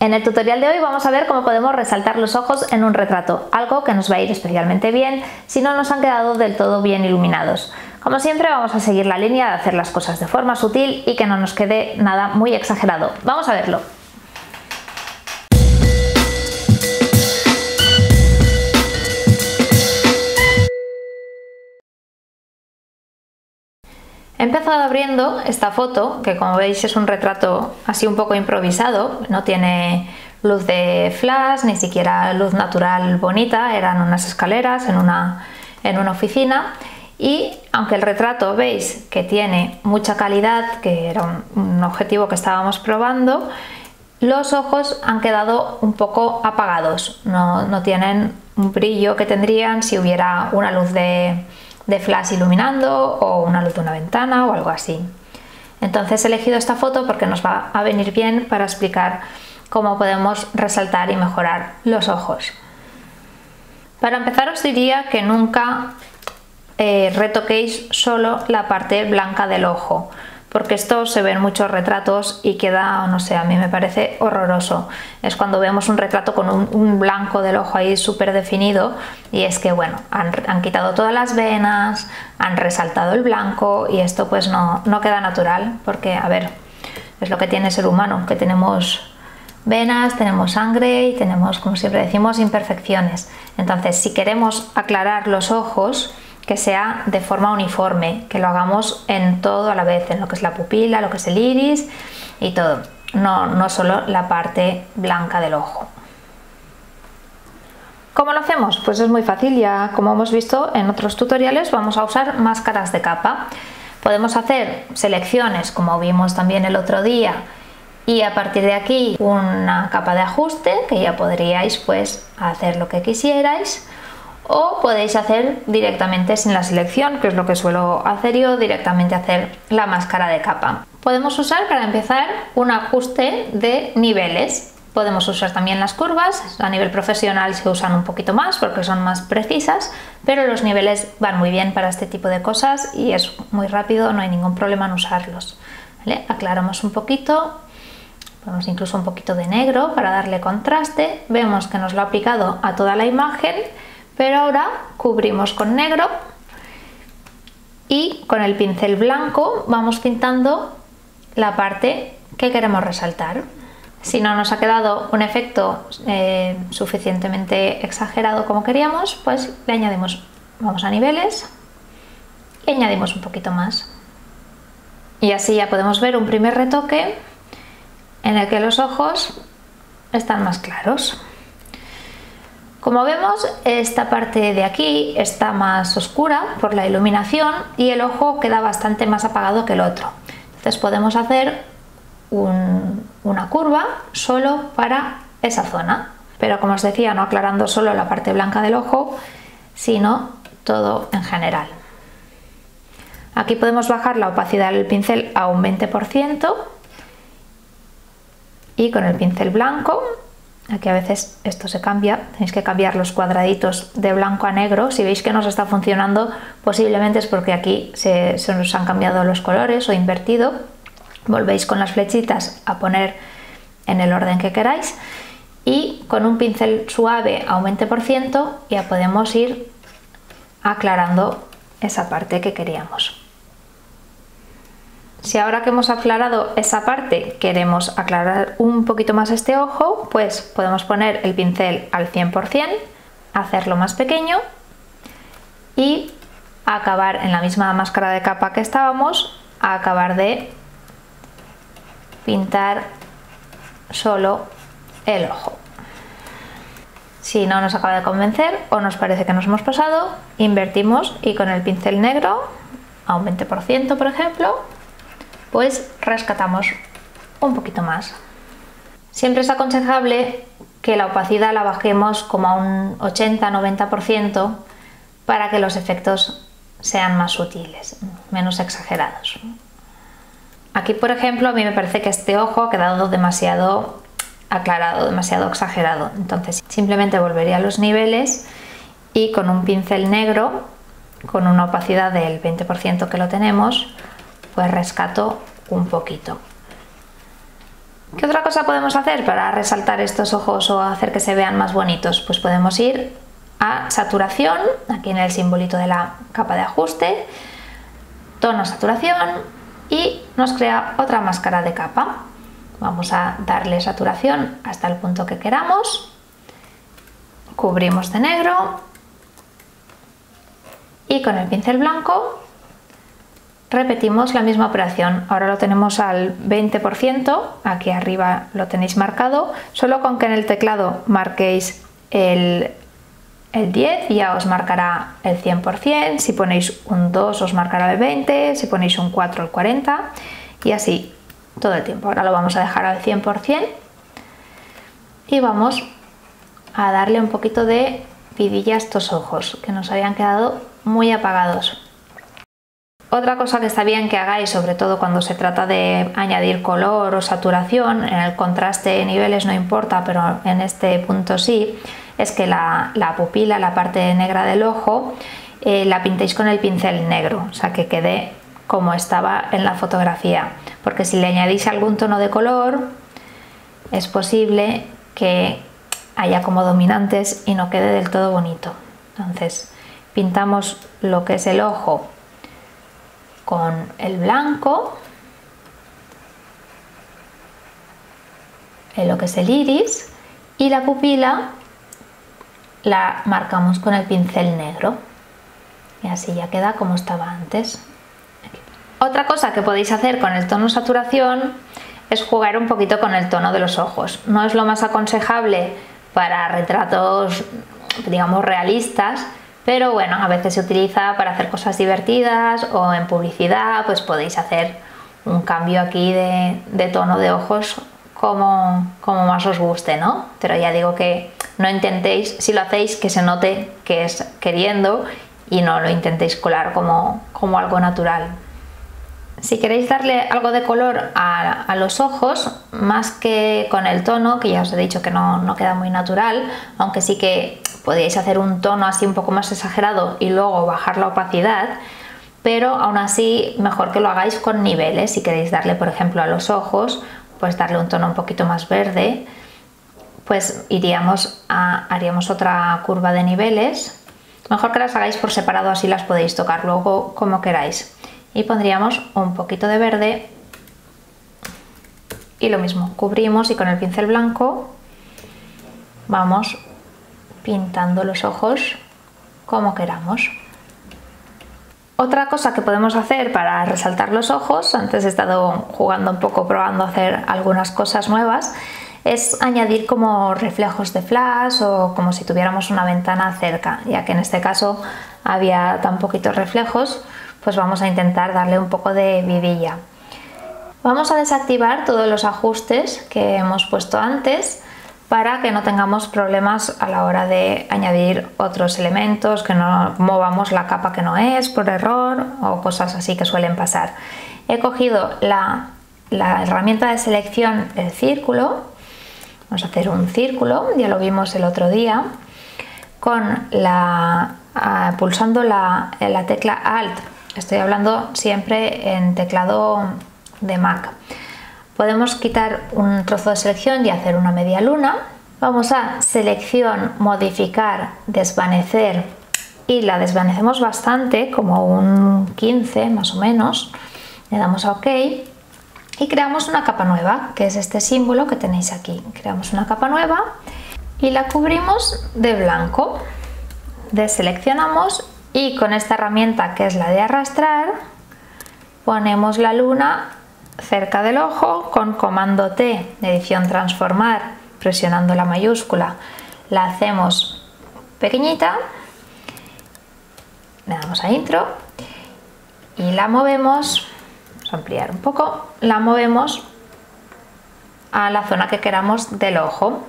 En el tutorial de hoy vamos a ver cómo podemos resaltar los ojos en un retrato, algo que nos va a ir especialmente bien si no nos han quedado del todo bien iluminados. Como siempre vamos a seguir la línea de hacer las cosas de forma sutil y que no nos quede nada muy exagerado. Vamos a verlo. He empezado abriendo esta foto, que como veis es un retrato así un poco improvisado, no tiene luz de flash, ni siquiera luz natural bonita, eran unas escaleras en una, en una oficina. Y aunque el retrato veis que tiene mucha calidad, que era un, objetivo que estábamos probando, los ojos han quedado un poco apagados, no, no tienen un brillo que tendrían si hubiera una luz de, de flash iluminando o una luz de una ventana o algo así. Entonces he elegido esta foto porque nos va a venir bien para explicar cómo podemos resaltar y mejorar los ojos. Para empezar os diría que nunca eh, retoquéis solo la parte blanca del ojo porque esto se ve en muchos retratos y queda, no sé, a mí me parece horroroso. Es cuando vemos un retrato con un, blanco del ojo ahí súper definido y es que, bueno, han, quitado todas las venas, han resaltado el blanco y esto pues no, no queda natural porque, a ver, es lo que tiene ser humano, que tenemos venas, tenemos sangre y tenemos, como siempre decimos, imperfecciones. Entonces, si queremos aclarar los ojos, que sea de forma uniforme, que lo hagamos en todo a la vez, en lo que es la pupila, lo que es el iris y todo, no, no solo la parte blanca del ojo. ¿Cómo lo hacemos? Pues es muy fácil, ya como hemos visto en otros tutoriales vamos a usar máscaras de capa. Podemos hacer selecciones como vimos también el otro día y a partir de aquí una capa de ajuste que ya podríais pues hacer lo que quisierais o podéis hacer directamente sin la selección, que es lo que suelo hacer yo, directamente hacer la máscara de capa. Podemos usar para empezar un ajuste de niveles. Podemos usar también las curvas, a nivel profesional se usan un poquito más porque son más precisas, pero los niveles van muy bien para este tipo de cosas y es muy rápido, no hay ningún problema en usarlos. Aclaramos un poquito, ponemos incluso un poquito de negro para darle contraste, vemos que nos lo ha aplicado a toda la imagen pero ahora cubrimos con negro y con el pincel blanco vamos pintando la parte que queremos resaltar. Si no nos ha quedado un efecto eh, suficientemente exagerado como queríamos, pues le añadimos, vamos a niveles y añadimos un poquito más. Y así ya podemos ver un primer retoque en el que los ojos están más claros. Como vemos, esta parte de aquí está más oscura por la iluminación y el ojo queda bastante más apagado que el otro. Entonces podemos hacer una curva solo para esa zona. Pero como os decía, no aclarando solo la parte blanca del ojo, sino todo en general. Aquí podemos bajar la opacidad del pincel a un 20% y con el pincel blanco Aquí a veces esto se cambia, tenéis que cambiar los cuadraditos de blanco a negro. Si veis que no os está funcionando, posiblemente es porque aquí se, se os han cambiado los colores o invertido. Volvéis con las flechitas a poner en el orden que queráis y con un pincel suave a un 20% ya podemos ir aclarando esa parte que queríamos. Si ahora que hemos aclarado esa parte queremos aclarar un poquito más este ojo, pues podemos poner el pincel al 100%, hacerlo más pequeño y acabar en la misma máscara de capa que estábamos, acabar de pintar solo el ojo. Si no nos acaba de convencer o nos parece que nos hemos pasado, invertimos y con el pincel negro a un 20% por ejemplo, pues rescatamos un poquito más. Siempre es aconsejable que la opacidad la bajemos como a un 80-90% para que los efectos sean más sutiles, menos exagerados. Aquí, por ejemplo, a mí me parece que este ojo ha quedado demasiado aclarado, demasiado exagerado. Entonces, simplemente volvería a los niveles y con un pincel negro, con una opacidad del 20% que lo tenemos, pues rescato un poquito. ¿Qué otra cosa podemos hacer para resaltar estos ojos o hacer que se vean más bonitos? Pues podemos ir a saturación, aquí en el simbolito de la capa de ajuste, tono saturación y nos crea otra máscara de capa. Vamos a darle saturación hasta el punto que queramos, cubrimos de negro y con el pincel blanco repetimos la misma operación. Ahora lo tenemos al 20%, aquí arriba lo tenéis marcado, solo con que en el teclado marquéis el el 10 ya os marcará el 100%, si ponéis un 2 os marcará el 20, si ponéis un 4 el 40 y así todo el tiempo. Ahora lo vamos a dejar al 100% y vamos a darle un poquito de vidilla a estos ojos que nos habían quedado muy apagados. Otra cosa que está bien que hagáis, sobre todo cuando se trata de añadir color o saturación, en el contraste de niveles no importa, pero en este punto sí, es que la, pupila, la parte negra del ojo, eh, la pintéis con el pincel negro, o sea que quede como estaba en la fotografía, porque si le añadís algún tono de color, es posible que haya como dominantes y no quede del todo bonito. Entonces, pintamos lo que es el ojo con el blanco, en lo que es el iris, y la pupila la marcamos con el pincel negro y así ya queda como estaba antes. Otra cosa que podéis hacer con el tono saturación es jugar un poquito con el tono de los ojos. No es lo más aconsejable para retratos, digamos, realistas, pero bueno, a veces se utiliza para hacer cosas divertidas o en publicidad, pues podéis hacer un cambio aquí de, tono de ojos como, más os guste, ¿no? Pero ya digo que no intentéis, si lo hacéis, que se note que es queriendo y no lo intentéis colar como, algo natural. Si queréis darle algo de color a, los ojos, más que con el tono, que ya os he dicho que no queda muy natural, aunque sí que podéis hacer un tono así un poco más exagerado y luego bajar la opacidad, pero aún así mejor que lo hagáis con niveles. Si queréis darle, por ejemplo, a los ojos, pues darle un tono un poquito más verde, pues iríamos a, haríamos otra curva de niveles. Mejor que las hagáis por separado, así las podéis tocar luego como queráis. Y pondríamos un poquito de verde y lo mismo, cubrimos y con el pincel blanco vamos pintando los ojos como queramos. Otra cosa que podemos hacer para resaltar los ojos, antes he estado jugando un poco, probando hacer algunas cosas nuevas, es añadir como reflejos de flash o como si tuviéramos una ventana cerca, ya que en este caso había tan poquitos reflejos, pues vamos a intentar darle un poco de vidilla. Vamos a desactivar todos los ajustes que hemos puesto antes para que no tengamos problemas a la hora de añadir otros elementos, que no movamos la capa que no es por error o cosas así que suelen pasar. He cogido la, herramienta de selección, el círculo, Vamos a hacer un círculo, ya lo vimos el otro día, con la, ah, pulsando la tecla Alt. Estoy hablando siempre en teclado de Mac. Podemos quitar un trozo de selección y hacer una media luna. Vamos a selección, modificar, desvanecer y la desvanecemos bastante, como un 15 más o menos. Le damos a OK y creamos una capa nueva, que es este símbolo que tenéis aquí. Creamos una capa nueva y la cubrimos de blanco. Deseleccionamos y con esta herramienta que es la de arrastrar, ponemos la luna cerca del ojo con comando T edición transformar, presionando la mayúscula, la hacemos pequeñita, le damos a intro y la movemos ampliar un poco, la movemos a la zona que queramos del ojo.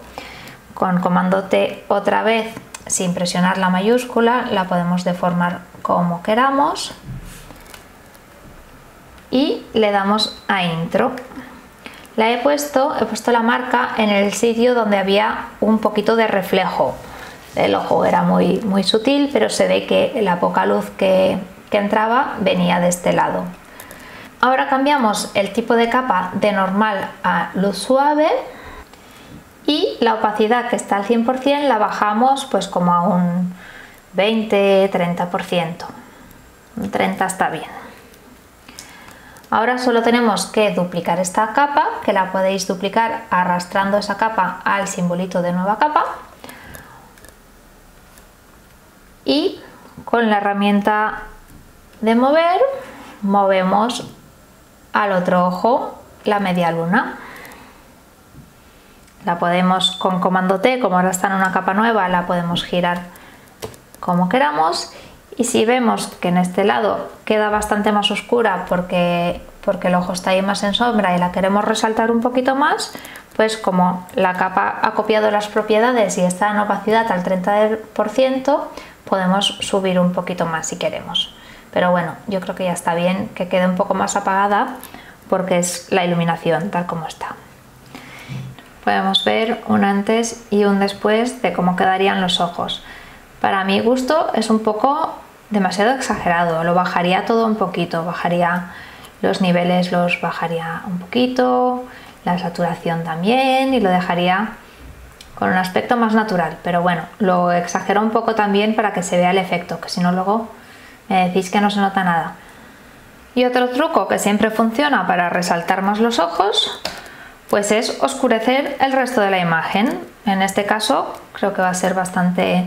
Con comando T otra vez, sin presionar la mayúscula, la podemos deformar como queramos y le damos a intro. La he puesto, he puesto la marca en el sitio donde había un poquito de reflejo. El ojo era muy, muy sutil, pero se ve que la poca luz que, que entraba venía de este lado. Ahora cambiamos el tipo de capa de normal a luz suave y la opacidad que está al 100% la bajamos pues como a un 20-30%. 30 está bien. Ahora solo tenemos que duplicar esta capa, que la podéis duplicar arrastrando esa capa al simbolito de nueva capa. Y con la herramienta de mover, movemos al otro ojo la media luna. La podemos con comando T, como ahora está en una capa nueva, la podemos girar como queramos. Y si vemos que en este lado queda bastante más oscura porque, porque el ojo está ahí más en sombra y la queremos resaltar un poquito más, pues como la capa ha copiado las propiedades y está en opacidad al 30%, podemos subir un poquito más si queremos. Pero bueno, yo creo que ya está bien que quede un poco más apagada porque es la iluminación tal como está. Podemos ver un antes y un después de cómo quedarían los ojos. Para mi gusto es un poco demasiado exagerado, lo bajaría todo un poquito, bajaría los niveles, los bajaría un poquito, la saturación también y lo dejaría con un aspecto más natural. Pero bueno, lo exagero un poco también para que se vea el efecto, que si no luego me decís que no se nota nada. Y otro truco que siempre funciona para resaltar más los ojos, pues es oscurecer el resto de la imagen. En este caso creo que va a ser bastante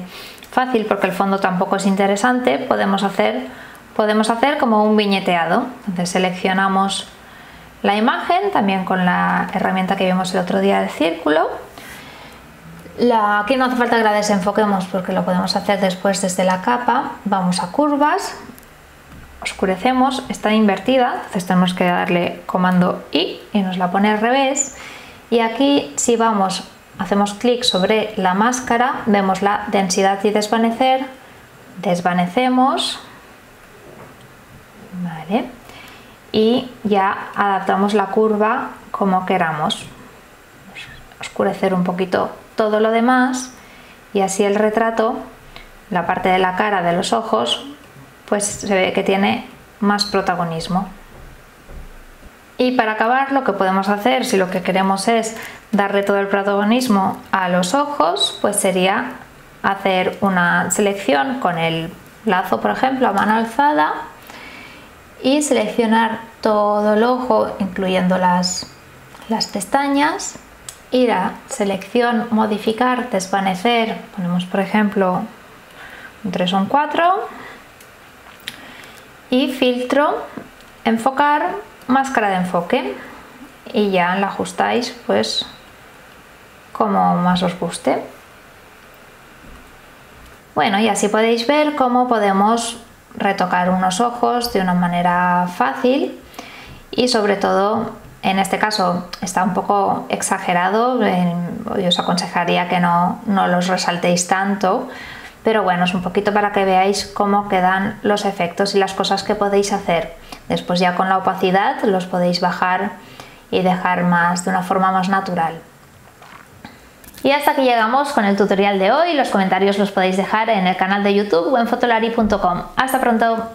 fácil porque el fondo tampoco es interesante. Podemos hacer, podemos hacer como un viñeteado. Entonces seleccionamos la imagen también con la herramienta que vimos el otro día del círculo. aquí no hace falta que la desenfoquemos porque lo podemos hacer después desde la capa. Vamos a curvas, oscurecemos, está invertida, entonces tenemos que darle comando I y nos la pone al revés. Y aquí si vamos, hacemos clic sobre la máscara, vemos la densidad y desvanecer, desvanecemos, y ya adaptamos la curva como queramos. Oscurecer un poquito todo lo demás y así el retrato, la parte de la cara, de los ojos, pues se ve que tiene más protagonismo. Y para acabar lo que podemos hacer si lo que queremos es darle todo el protagonismo a los ojos, pues sería hacer una selección con el lazo, por ejemplo, a mano alzada y seleccionar todo el ojo, incluyendo las, las pestañas, ir a selección, modificar, desvanecer, ponemos por ejemplo un 3 o un 4 y filtro, enfocar, máscara de enfoque y ya la ajustáis pues como más os guste. Bueno, y así podéis ver cómo podemos retocar unos ojos de una manera fácil y sobre todo en este caso está un poco exagerado, os aconsejaría que no, no los resaltéis tanto pero bueno, es un poquito para que veáis cómo quedan los efectos y las cosas que podéis hacer. Después ya con la opacidad los podéis bajar y dejar más de una forma más natural. Y hasta aquí llegamos con el tutorial de hoy. Los comentarios los podéis dejar en el canal de YouTube o en fotolari.com. Hasta pronto.